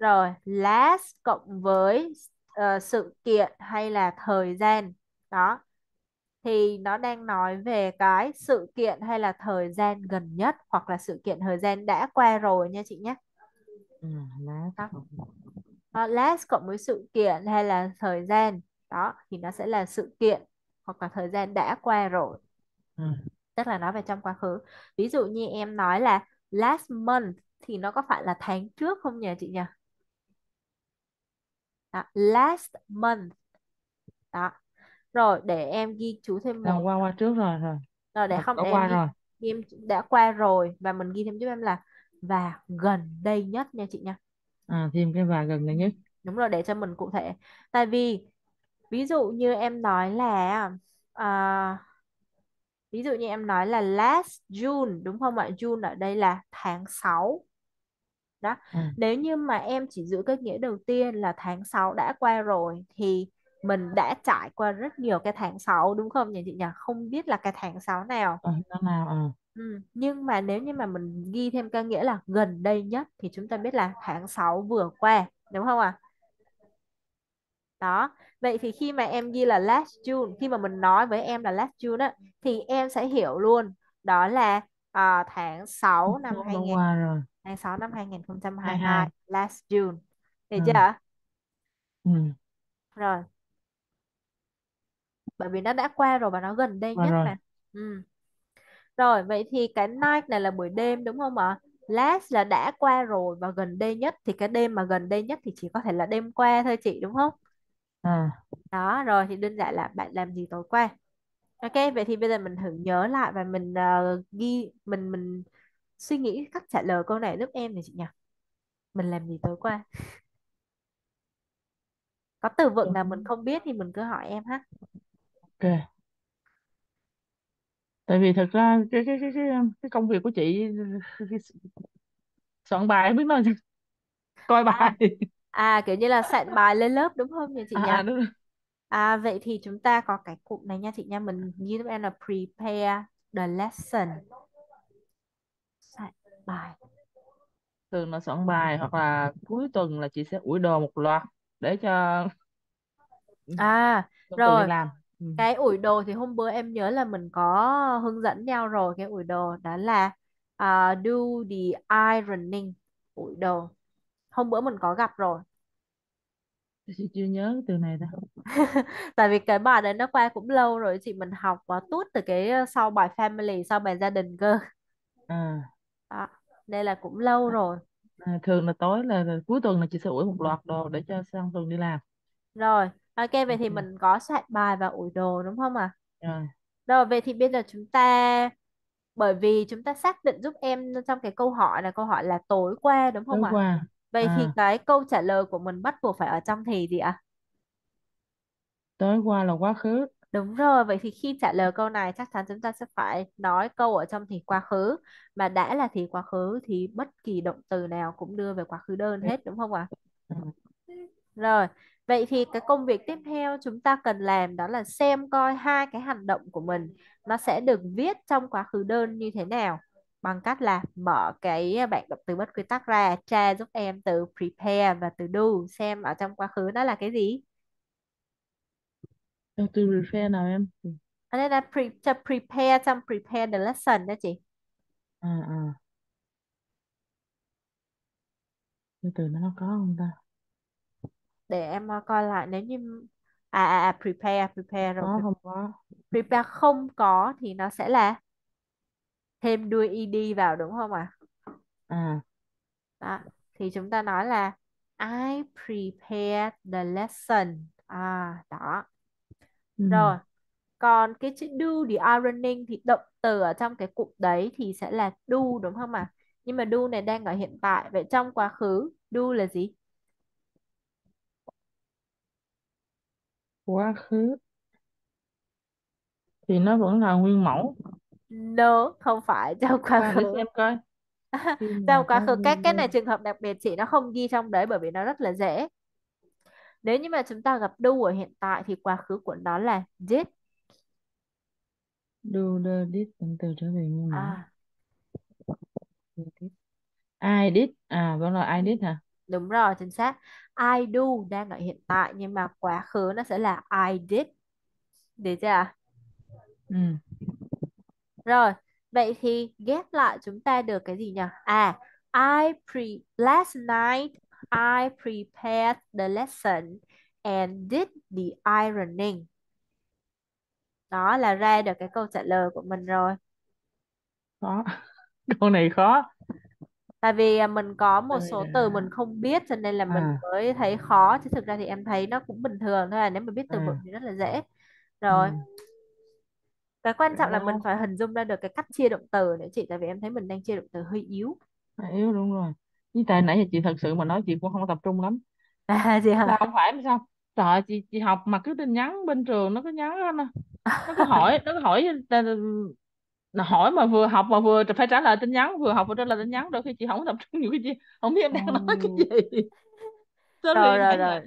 Rồi, last cộng với ờ, sự kiện hay là thời gian. Đó, thì nó đang nói về cái sự kiện hay là thời gian gần nhất hoặc là sự kiện thời gian đã qua rồi nha chị nhé. ừ, lát Đó. Đó, last cộng với sự kiện hay là thời gian. Đó thì nó sẽ là sự kiện hoặc là thời gian đã qua rồi. Ừ, tức là nói về trong quá khứ. Ví dụ như em nói là last month thì nó có phải là tháng trước không nhỉ chị nhỉ? Đó, last month. Đó rồi để em ghi chú thêm hôm một. qua qua trước rồi rồi. Rồi để đã, không đã để em qua ghi, rồi. em đã qua rồi. Và mình ghi thêm giúp em là và gần đây nhất nha chị nha. À, thêm cái và gần đây nhất đúng rồi để cho mình cụ thể. Tại vì ví dụ như em nói là à, ví dụ như em nói là last June đúng không ạ? June ở đây là tháng sáu. Đó. À, nếu như mà em chỉ giữ cái nghĩa đầu tiên là tháng 6 đã qua rồi thì mình đã trải qua rất nhiều cái tháng 6 đúng không nhỉ chị nhỉ không biết là cái tháng 6 nào à, nó nào à, Ừ. Nhưng mà nếu như mà mình ghi thêm cái nghĩa là gần đây nhất thì chúng ta biết là tháng 6 vừa qua, đúng không ạ? Đó. Vậy thì khi mà em ghi là last June, khi mà mình nói với em là last June á thì em sẽ hiểu luôn đó là à, tháng 6 năm đã 2000 qua rồi tháng 6 năm hai hai 2022 last June. Được ừ, chưa? ừ, Rồi, bởi vì nó đã qua rồi và nó gần đây qua nhất rồi mà. Ừ. Rồi, vậy thì cái night này là buổi đêm đúng không ạ? Last là đã qua rồi và gần đây nhất thì cái đêm mà gần đây nhất thì chỉ có thể là đêm qua thôi chị đúng không? à, Đó, rồi thì đơn giản là bạn làm gì tối qua. Ok, vậy thì bây giờ mình thử nhớ lại và mình ờ, ghi mình mình suy nghĩ cách trả lời câu này giúp em này chị nhỉ? Mình làm gì tối qua? Có từ vựng nào mình không biết thì mình cứ hỏi em ha. Ok. Tại vì thật ra cái cái cái cái, cái công việc của chị soạn bài không biết nói sao. coi À, bài. à kiểu như là soạn bài lên lớp đúng không nhỉ chị nhỉ? à đúng rồi. À, vậy thì chúng ta có cái cụm này nha chị nha. Mình giúp em là prepare the lesson. Soạn bài. Thường là soạn bài hoặc là cuối tuần là chị sẽ ủi đồ một loạt để cho à tuần đi rồi. làm ừ. cái ủi đồ thì hôm bữa em nhớ là mình có hướng dẫn nhau rồi cái ủi đồ đó là à, do the ironing ủi đồ. Hôm bữa mình có gặp rồi. Chị chưa nhớ cái từ này đâu (laughs) tại vì cái bài đấy nó qua cũng lâu rồi chị mình học và tuốt từ cái ờ, sau bài family sau bài gia đình cơ. À, đó. nên là cũng lâu rồi. à, thường là tối là, là cuối tuần là chị sẽ ủi một loạt đồ để cho sang tuần đi làm. Rồi ok vậy thì mình có soạn bài và ủi đồ đúng không ạ rồi Rồi vậy thì bây giờ chúng ta bởi vì chúng ta xác định giúp em trong cái câu hỏi là câu hỏi là tối qua đúng không tối ạ? qua Vậy thì à cái câu trả lời của mình bắt buộc phải ở trong thì gì ạ? tối qua là quá khứ Đúng rồi, vậy thì khi trả lời câu này chắc chắn chúng ta sẽ phải nói câu ở trong thì quá khứ. Mà đã là thì quá khứ thì bất kỳ động từ nào cũng đưa về quá khứ đơn hết đúng không ạ? Ừ. Rồi, vậy thì cái công việc tiếp theo chúng ta cần làm đó là xem coi hai cái hành động của mình nó sẽ được viết trong quá khứ đơn như thế nào. Bằng cách là mở cái bảng động từ bất quy tắc ra, tra giúp em từ prepare và từ do xem ở trong quá khứ nó là cái gì. Từ refer nào em Ở đây là pre, cho prepare trong prepare the lesson đó chị. à à từ đó nó có không ta Để em ờ, coi lại nếu như à à, à prepare prepare rồi có không có prepare không có thì nó sẽ là thêm đuôi ed vào đúng không ạ? à Đó. Thì chúng ta nói là I prepared the lesson. À, đó. ừ. Rồi. Còn cái chữ do the ironing thì động từ ở trong cái cụm đấy thì sẽ là do đúng không ạ? Nhưng mà do này đang ở hiện tại. Vậy trong quá khứ, do là gì? Quá khứ thì nó vẫn là nguyên mẫu No, không phải (laughs) trong quá à để khứ. xem coi (laughs) khi mà Trong quá có khứ các nguyên cái này trường hợp đặc biệt chị nó không ghi trong đấy bởi vì nó rất là dễ. Nếu như mà chúng ta gặp do ở hiện tại thì quá khứ của nó là did. do the did động từ trở về nguyên mẫu À, Do did. I did à vẫn là I did hả Đúng rồi, chính xác. I do đang ở hiện tại nhưng mà quá khứ nó sẽ là I did. Được chưa? ạ? ừ Rồi, vậy thì ghép lại chúng ta được cái gì nhỉ? À, I pre last night I prepared the lesson and did the ironing. Đó là ra được cái câu trả lời của mình rồi. khó (laughs) câu này khó Tại vì à, mình có một Đây số từ là mình không biết cho nên là mình à mới thấy khó chứ thực ra thì em thấy nó cũng bình thường thôi à. Nếu mà biết từ vựng à thì rất là dễ. ừ Rồi, cái quan trọng là mình Đó. phải hình dung ra được cái cách chia động từ nữa chị tại vì em thấy mình đang chia động từ hơi yếu. À, yếu đúng rồi với tại nãy giờ chị thật sự mà nói chị cũng không có tập trung lắm À gì sao hả? không phải sao sợ chị chị học mà cứ tin nhắn bên trường nó cứ nhắn nó nó cứ hỏi nó cứ hỏi là hỏi mà vừa học mà vừa phải trả lời tin nhắn vừa học vừa trả lời tin nhắn đôi khi chị không có tập trung nhiều khi chị không biết em đang nói cái gì. Rồi sorry rồi rồi.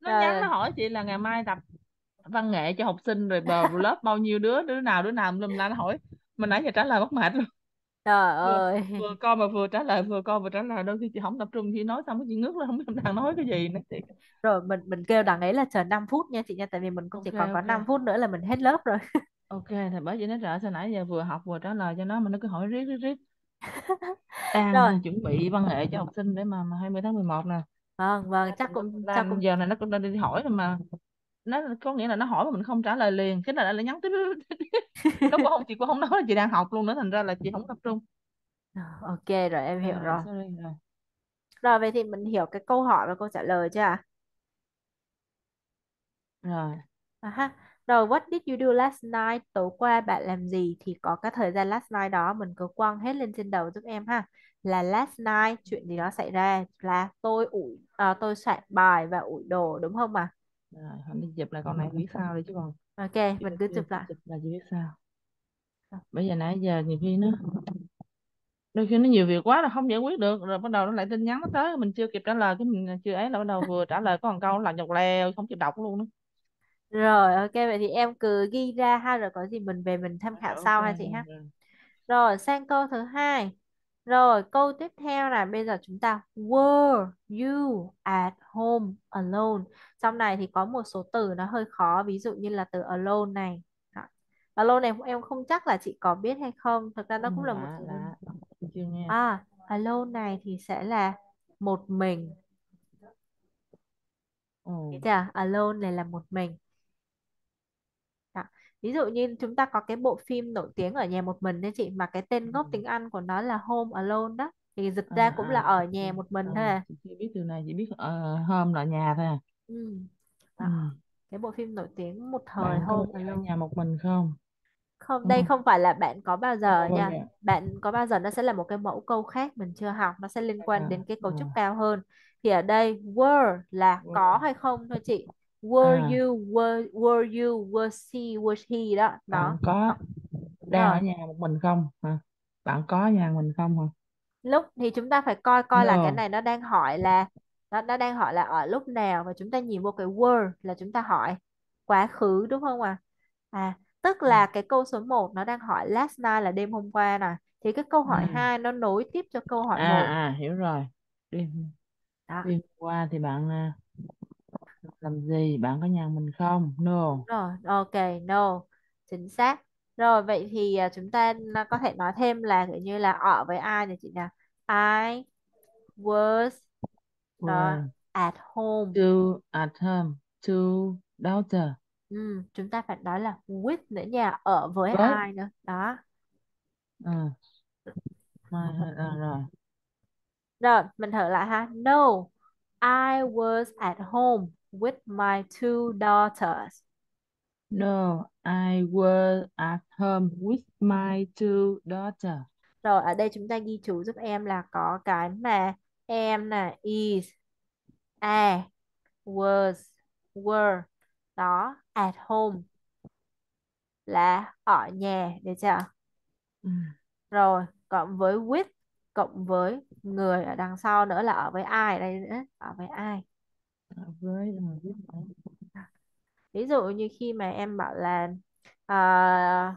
nó nhắn Rồi. nó hỏi chị là ngày mai tập văn nghệ cho học sinh rồi bờ lớp bao nhiêu đứa đứa nào đứa nào lum la nó hỏi. Mà nãy giờ trả lời mất mệt luôn. Trời vừa ơi. vừa coi mà vừa trả lời vừa coi vừa trả lời đôi khi chị không tập trung khi nói xong cái chị ngước lên không biết em đang nói cái gì nữa chị Rồi mình mình kêu đằng ấy là chờ 5 phút nha chị nha tại vì mình cũng chỉ ok còn có ok. 5 phút nữa là mình hết lớp rồi. Ok thì bởi vậy nó sợ sao nãy giờ vừa học vừa trả lời cho nó mà nó cứ hỏi riết riết riết. (laughs) Đang Rồi, chuẩn bị văn nghệ cho học sinh để mà, mà 20 tháng 11 nè. Vâng vâng đang, chắc cũng chắc đang cũng giờ này nó cũng đang đi hỏi rồi mà. Nó có nghĩa là nó hỏi mà mình không trả lời liền cái là lại nhắn tiếp nó cũng không chị cũng không nói là chị đang học luôn nữa thành ra là chị không tập trung. Rồi, ok rồi em hiểu rồi rồi. sorry rồi. Rồi vậy thì mình hiểu cái câu hỏi và câu trả lời chưa ạ? rồi. À ha. Rồi what did you do last night? Tối qua bạn làm gì? Thì có cái thời gian last night đó mình cứ quăng hết lên trên đầu giúp em ha. Là last night chuyện gì đó xảy ra là tôi ủi à, tôi soạn bài và ủi đồ đúng không ạ? rồi anh đi chụp lại con này biết sao đi chứ còn Ok, mình cứ chụp lại. chụp là chị biết sao bây giờ nãy giờ nhiều khi nó đôi khi nó nhiều việc quá là không giải quyết được rồi bắt đầu nó lại tin nhắn nó tới mình chưa kịp trả lời cái mình chưa ấy là bắt đầu vừa trả lời có một câu là nhọc leo không chịu đọc luôn đó Rồi ok vậy thì em cứ ghi ra ha rồi có gì mình về mình tham khảo ok sau ha chị rồi, ha. rồi. Rồi sang câu thứ hai. Rồi câu tiếp theo là bây giờ chúng ta were you at home alone. Trong này thì có một số từ nó hơi khó ví dụ như là từ alone này. Đó. Alone này em không chắc là chị có biết hay không. Thực ra nó cũng là một lạ từ lạ chưa nghe à alone này thì sẽ là một mình. Thấy ừ. chưa? Alone này là một mình. Ví dụ như chúng ta có cái bộ phim nổi tiếng ở nhà một mình đấy chị mà cái tên gốc ừ. tiếng Anh của nó là Home Alone đó thì dịch à ra cũng là à ở nhà một mình thôi ừ. à. chị biết từ này chị biết uh, hôm là nhà thôi à. Ừ. ừ. Đó. Cái bộ phim nổi tiếng một thời bạn có Home ở Alone. nhà một mình không Không, đúng đây không phải là bạn có bao giờ có bao nha. Bạn có bao giờ nó sẽ là một cái mẫu câu khác mình chưa học, nó sẽ liên quan à, đến cái cấu trúc à. cao hơn. Thì ở đây were là có hay không thôi chị. Were à. you were were you was he was he đó. Bạn đó có đúng đang rồi. ở nhà một mình không? Hả? Bạn có nhà mình không hả? Lúc thì chúng ta phải coi coi là cái này nó đang hỏi là nó nó đang hỏi là ở lúc nào và chúng ta nhìn vô cái were là chúng ta hỏi quá khứ đúng không ạ? À tức ừ. là cái câu số một nó đang hỏi last night là đêm hôm qua nè. Thì cái câu hỏi. 2 nó nối tiếp cho câu hỏi à một. à hiểu rồi. Đêm đó. đêm qua thì bạn à, làm gì? Bạn có nhà mình không? No. Rồi ok no. Chính xác. Rồi vậy thì à, chúng ta là có thể nói thêm là kiểu như là ở với ai này chị nào? I was uh, were. at home. Two at home. Two daughter. Ừ, chúng ta phải nói là with nữa nha ở với với. ai nữa? Đó. À, mai à, rồi. Rồi mình thử lại ha. No I was at home with my two daughters. No I was at home with my two daughter rồi ở đây chúng ta ghi chú giúp em là có cái mà em là is a was were đó at home. Là ở nhà được chưa? Ừ. rồi cộng với with cộng với người ở đằng sau nữa là ở với ai? Đây nữa ở với ai với rồi biết rồi. ví dụ như khi mà em bảo là à,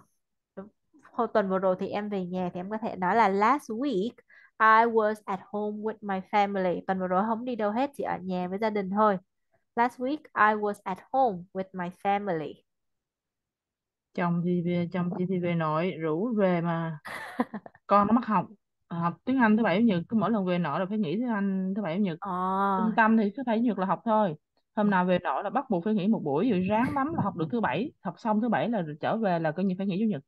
hồi tuần vừa rồi thì em về nhà thì em có thể nói là last week I was at home with my family. Tuần vừa rồi không đi đâu hết chỉ ở nhà với gia đình thôi. Last week I was at home with my family. Chồng thì về chồng chị thì về nội rủ về mà (laughs) con nó mắc học học tiếng Anh thứ bảy chủ nhật cứ mỗi lần về nội là phải nghỉ tiếng Anh thứ bảy chủ nhật. Ờ, trung tâm thì thứ bảy chủ nhật là học thôi. Hôm nào về nội là bắt buộc phải nghỉ một buổi rồi ráng lắm là học được thứ bảy học xong thứ bảy là trở về là coi như phải nghỉ chủ nhật.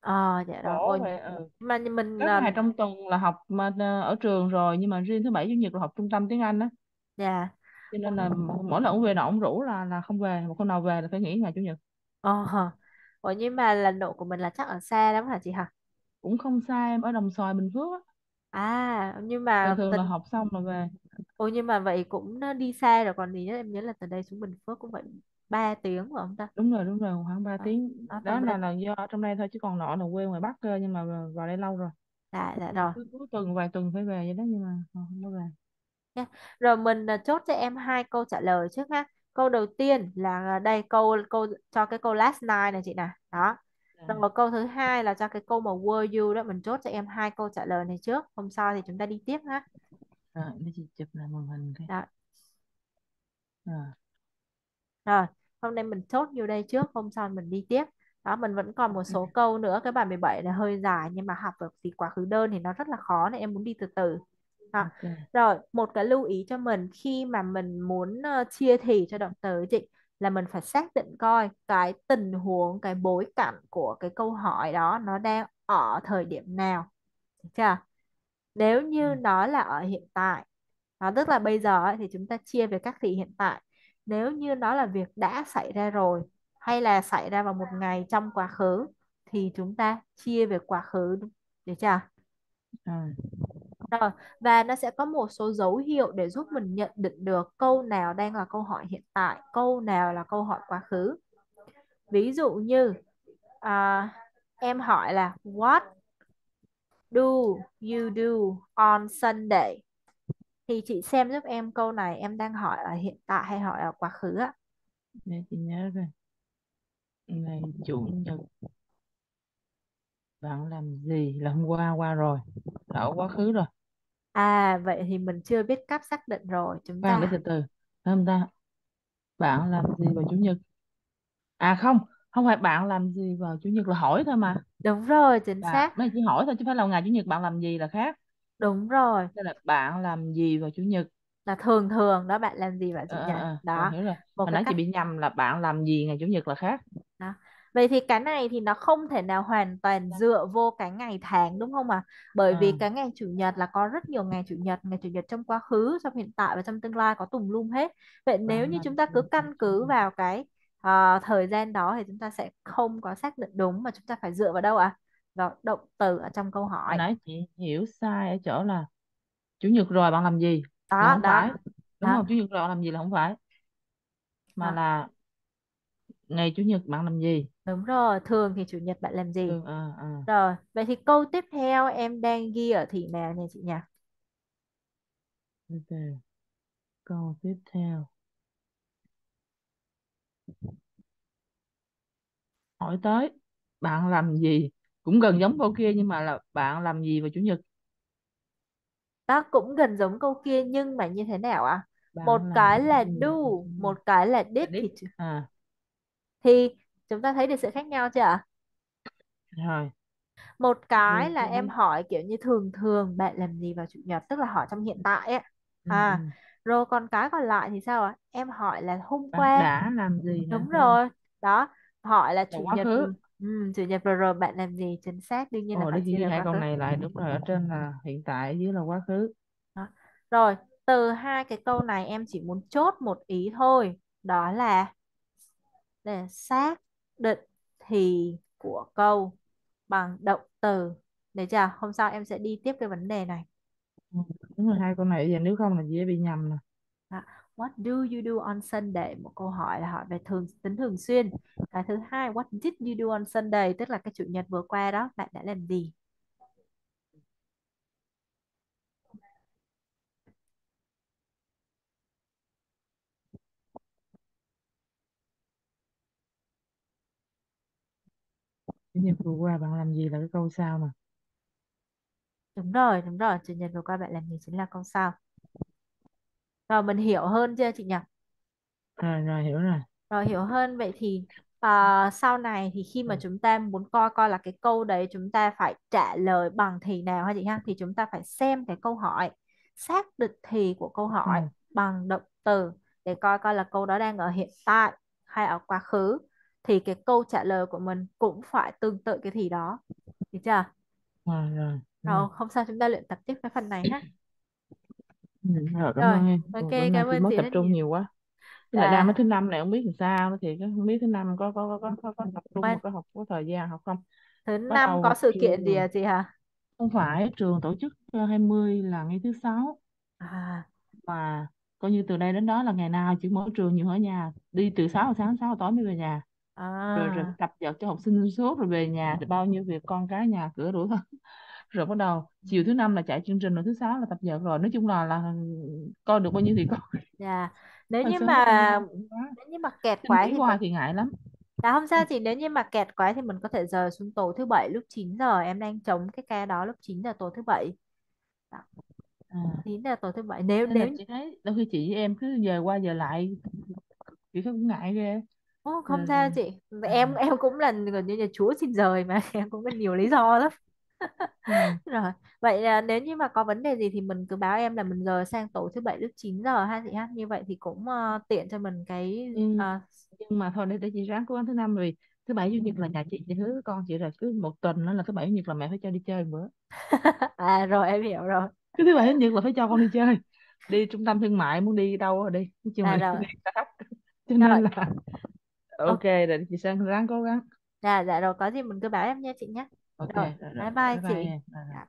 Ờ, dạ rồi. khổ Ôi, vậy ừ. mà mình, các ờ, ngày trong tuần là học mà ờ, ở trường rồi nhưng mà riêng thứ bảy chủ nhật là học trung tâm tiếng Anh á. Dạ, cho nên là mỗi lần ông về nội ông rủ là là không về một hôm nào về là phải nghỉ ngày chủ nhật. Ờ, ủa nhưng mà lần nộ của mình là chắc ở xa lắm hả chị hả? Cũng không xa em ở Đồng Xoài Bình Phước á À, nhưng mà thường là tình, học xong là về ôi nhưng mà vậy cũng nó đi xa rồi còn gì nữa em nhớ là từ đây xuống Bình Phước cũng phải 3 tiếng phải không ta? đúng rồi đúng rồi khoảng ba Đó, tiếng đó đó tầm 3 là là do ở trong đây thôi chứ còn nọ là quê ngoài Bắc cơ nhưng mà vào đây lâu rồi dạ, dạ rồi. cứ cuối tuần vài tuần phải về vậy đó nhưng mà không có về Nha. Rồi mình à, chốt cho em hai câu trả lời trước ha. Câu đầu tiên là à, đây câu câu cho cái câu last night này chị nè. Đó. Rồi câu thứ hai là cho cái câu mà were you đó mình chốt cho em hai câu trả lời này trước. Hôm sau thì chúng ta đi tiếp ha. rồi để chị chụp lại màn hình cái Đó. rồi Rồi, hôm nay mình chốt vô đây trước, hôm sau mình đi tiếp. Đó, mình vẫn còn một số (laughs) câu nữa. Cái bài 17 này hơi dài nhưng mà học được thì quá khứ đơn thì nó rất là khó nên em muốn đi từ từ. Đó. ok Rồi, một cái lưu ý cho mình khi mà mình muốn ờ, chia thì cho động từ chị là mình phải xác định coi cái tình huống, cái bối cảnh của cái câu hỏi đó nó đang ở thời điểm nào. Được chưa? Nếu Ừ. như nó là ở hiện tại, đó, tức là bây giờ ấy, thì chúng ta chia về các thì hiện tại. Nếu như nó là việc đã xảy ra rồi hay là xảy ra vào một ngày trong quá khứ thì chúng ta chia về quá khứ, được chưa? rồi rồi, và nó sẽ có một số dấu hiệu để giúp mình nhận định được câu nào đang là câu hỏi hiện tại, câu nào là câu hỏi quá khứ. Ví dụ như uh, em hỏi là What do you do on Sunday? Thì chị xem giúp em câu này em đang hỏi ở hiện tại hay hỏi ở quá khứ ạ? để chị nhớ rồi ngày chủ nhật bạn làm gì là hôm qua qua rồi là ở quá khứ rồi À vậy thì mình chưa biết cách xác định rồi. Chúng khoan để ta từ từ hôm ta bạn làm gì vào chủ nhật à không không phải bạn làm gì vào chủ nhật là hỏi thôi mà đúng rồi, chính bạn xác. nó chỉ hỏi thôi chứ phải là ngày chủ nhật bạn làm gì là khác Đúng rồi. đây là bạn làm gì vào chủ nhật Là thường thường đó bạn làm gì vậy ờ chị ờ nhỉ? ờ rồi Đó. hiểu rồi Một hồi cái nãy chị cách bị nhầm là bạn làm gì ngày chủ nhật là khác Đó. Vậy thì cái này thì nó không thể nào hoàn toàn dựa vô cái ngày tháng đúng không ạ? Bởi vì ờ cái ngày chủ nhật là có rất nhiều ngày chủ nhật, ngày chủ nhật trong quá khứ, trong hiện tại và trong tương lai có tùm lum hết. Vậy nếu bạn như làm chúng ta cứ căn cứ vào cái à, thời gian đó thì chúng ta sẽ không có xác định đúng mà chúng ta phải dựa vào đâu ạ? Vào động từ ở trong câu hỏi. nãy chị hiểu sai ở chỗ là chủ nhật rồi bạn làm gì là Đó, không đó, phải đúng đó. không chủ nhật rồi bạn làm gì là không phải mà Đó, là ngày chủ nhật bạn làm gì đúng rồi, thường thì chủ nhật bạn làm gì? ừ à, à. Rồi, vậy thì câu tiếp theo em đang ghi ở thị nào nha chị nhỉ? ok câu tiếp theo hỏi tới bạn làm gì cũng gần giống câu kia nhưng mà là bạn làm gì vào chủ nhật Đó cũng gần giống câu kia nhưng mà như thế nào ạ? Một bạn làm cái là gì do, vào chủ nhật một cái là did thì à thì chúng ta thấy được sự khác nhau chưa ạ? rồi Một cái là em hỏi kiểu như thường thường bạn làm gì vào chủ nhật, tức là hỏi trong hiện tại ấy. ừ, ừ. À, rồi còn cái còn lại thì sao ạ? Em hỏi là hôm bạn qua, đã làm gì đúng không rồi. Đó, hỏi là là chủ quá nhật khứ ừ, chủ nhật vừa rồi bạn làm gì? Chính xác, đương nhiên là ồ phải chia ra hai quá con khứ. này lại đúng rồi ở trên là hiện tại dưới là quá khứ Đó. Rồi, từ hai cái câu này em chỉ muốn chốt một ý thôi, đó là để xác định thì của câu bằng động từ. Được chưa? Hôm sau em sẽ đi tiếp cái vấn đề này. ừ. đúng rồi hai con này giờ nếu không là dễ bị nhầm nè Đó. What do you do on Sunday? Một câu hỏi là hỏi về thường tính thường xuyên. Cái thứ hai, what did you do on Sunday? Tức là cái chủ nhật vừa qua đó, bạn đã làm gì? Chủ nhật vừa qua bạn làm gì là cái câu sau nè Đúng rồi, đúng rồi. Chủ nhật vừa qua bạn làm gì chính là câu sau. Rồi mình hiểu hơn chưa chị nhỉ? rồi rồi hiểu rồi Rồi hiểu hơn vậy thì à, sau này thì khi mà chúng ta muốn coi coi là cái câu đấy chúng ta phải trả lời bằng thì nào ha chị ha thì chúng ta phải xem cái câu hỏi xác định thì của câu hỏi ừ. bằng động từ để coi coi là câu đó đang ở hiện tại hay ở quá khứ thì cái câu trả lời của mình cũng phải tương tự cái thì đó. Được chưa? rồi rồi. Rồi Rồi không sao chúng ta luyện tập tiếp cái phần này ha. ừ. rồi cảm Rồi, ơn em. ok cảm chị ơn mới chị tập rất trung nhiều. quá. Lại đang nói Dạ, thứ năm này không biết làm sao thì không biết thứ năm có có có có, có, tập trung có học có thời gian học không? Thứ bắt năm đầu có sự kiện gì à chị hả? không phải trường tổ chức ờ, 20 là ngày thứ sáu. À, và coi như từ đây đến đó là ngày nào chỉ mỗi trường nhiều ở nhà. Đi từ 6 giờ sáng 6 giờ tối mới về nhà rồi rồi à. cập nhật cho học sinh suốt rồi về nhà thì bao nhiêu việc con cái nhà cửa đủ thôi (laughs) rồi bắt đầu chiều thứ năm là chạy chương trình rồi thứ sáu là tập dượt rồi. Nói chung là là coi được bao nhiêu thì coi. Dạ. Nếu hơi như sớm mà nếu như mà kẹt xin quá nghỉ thì mình hoài thì ngại lắm. Là không sao chị. Nếu như mà kẹt quá thì mình có thể rời xuống tối thứ bảy lúc 9 giờ. Em đang chống cái ca đó lúc 9 giờ tối thứ bảy. Đó, à, 9 giờ tối thứ bảy. Nếu nên là nếu chị thấy đôi khi chị với em cứ giờ qua giờ lại chị thấy cũng ngại ghê Ô, không rồi, sao chị. À, em em cũng là gần như là chúa xin rời mà (laughs) em cũng có nhiều lý do lắm. Ừ. (laughs) rồi vậy là nếu như mà có vấn đề gì thì mình cứ báo em là mình rời sang tối thứ bảy lúc 9 giờ ha chị ha. Như vậy thì cũng ờ, tiện cho mình cái nhưng, ờ, nhưng mà thôi để, để chị ráng cố gắng thứ năm rồi thứ bảy chủ nhật là nhà chị chị hứa với con chị rồi cứ một tuần nữa là thứ bảy chủ nhật là mẹ phải cho đi chơi một bữa. (laughs) À rồi em hiểu rồi. Cứ thứ bảy chủ nhật là phải cho con đi chơi. Đi trung tâm thương mại muốn đi đâu rồi đi chung à là rồi. đi tắt cho rồi. nên là ok ok rồi chị sang ráng cố gắng dạ dạ rồi có gì mình cứ báo em nha chị nhé ok rồi rồi, rồi. bye bye bye bye chị em Bye bye. Dạ.